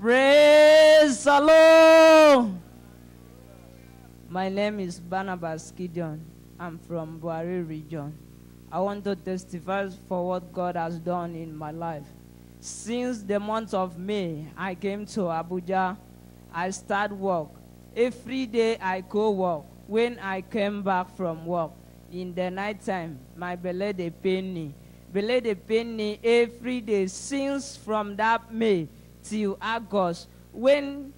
Praise the Lord. My name is Barnabas Gideon. I'm from Buari region. I want to testify for what God has done in my life. Since the month of May, I came to Abuja. I start work. Every day I go work. When I came back from work, in the night time, my belly dey pain me. Belly dey pain me every day since from that May till August. When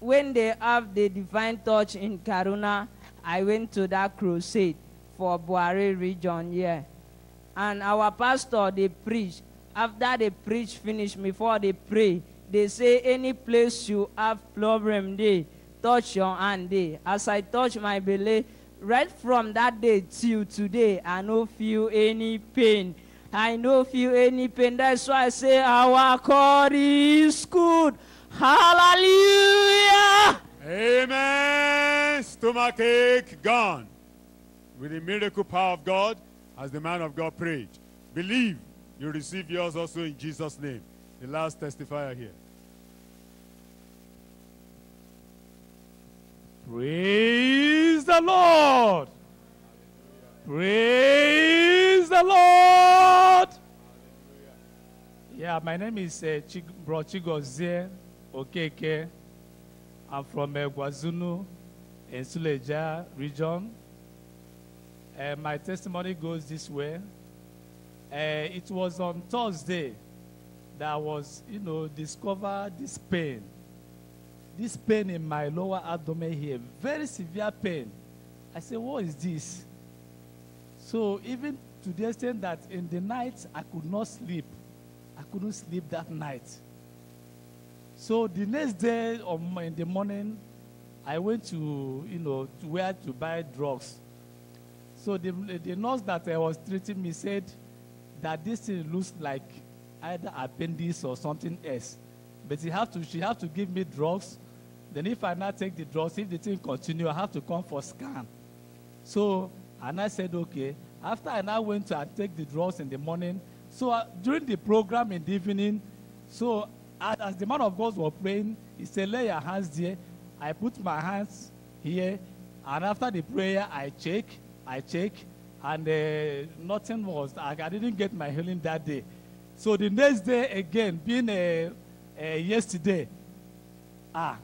when they have the divine touch in Karuna, I went to that crusade for Buari region here. And our pastor, they preach. After they preach finish, before they pray, they say any place you have problem there, touch your hand there. As I touch my belly, right from that day till today, I no feel any pain. I no feel any pain. That's why I say our God is good. Hallelujah. Amen. Stomach ache gone. With the miracle power of God, as the man of God prayed. Believe you receive yours also in Jesus' name. The last testifier here. Praise the Lord. Praise Yeah, my name is uh, Chig- Bro Chigozie Okeke. I'm from uh, Guazunu in Suleja region. Uh, my testimony goes this way. Uh, it was on Thursday that I was, you know, discovered this pain this pain in my lower abdomen here, very severe pain. I said, what is this? So even to the extent that in the night I could not sleep. I couldn't sleep that night. So the next day in the morning, I went to, you know, to where to buy drugs. So the, the nurse that I was treating me said that this thing looks like either appendix or something else. But she have to, she have to give me drugs. Then if I now take the drugs, if the thing continue, I have to come for scan. So, and I said, okay. After I now went to I take the drugs in the morning, so uh, during the program in the evening, so as, as the man of God was praying, he said, lay your hands there. I put my hands here, and after the prayer, I check, I check, and uh, nothing was, I, I didn't get my healing that day. So the next day again, being uh, uh, yesterday, ah,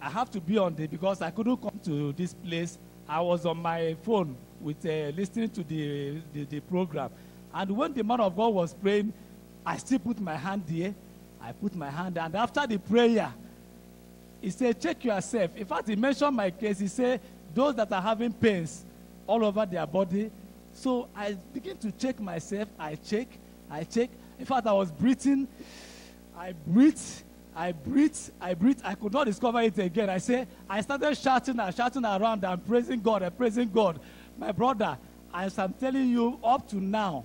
I have to be on the because I couldn't come to this place. I was on my phone with uh, listening to the, the the program, and when the man of God was praying, I still put my hand there. I put my hand, and after the prayer, he said, "Check yourself." In fact, he mentioned my case. He said, "Those that are having pains all over their body." So I begin to check myself. I check, I check. In fact, I was breathing. I breathe, I breathe, I breathe. I could not discover it again. I say, I started shouting and shouting around and praising God and praising God. My brother, as I'm telling you, up to now,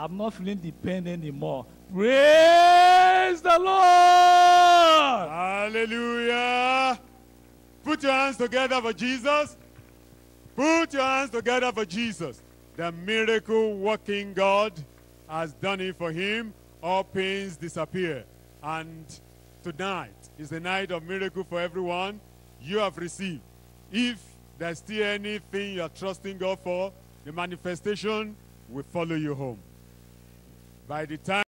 I'm not feeling the pain anymore. Praise the Lord! Hallelujah. Put your hands together for Jesus. Put your hands together for Jesus. The miracle working God has done it for him. All pains disappear. And tonight is the night of miracle for everyone. You have received. If there's still anything you're trusting God for, the manifestation will follow you home. By the time